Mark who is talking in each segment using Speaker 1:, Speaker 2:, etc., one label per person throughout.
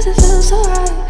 Speaker 1: cause it feels alright.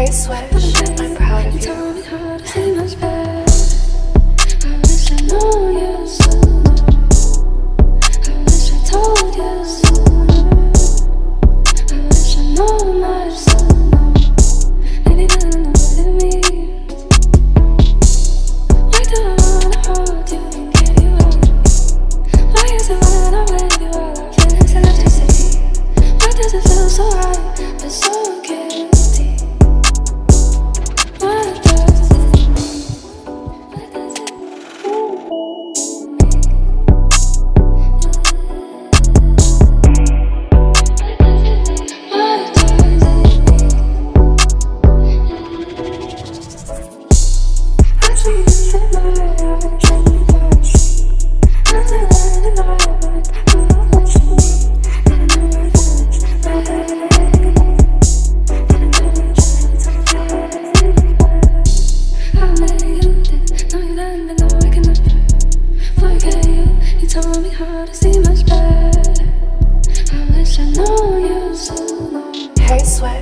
Speaker 1: I
Speaker 2: sweat.
Speaker 1: told me how to see much better. I wish I know you. Hey, sweat.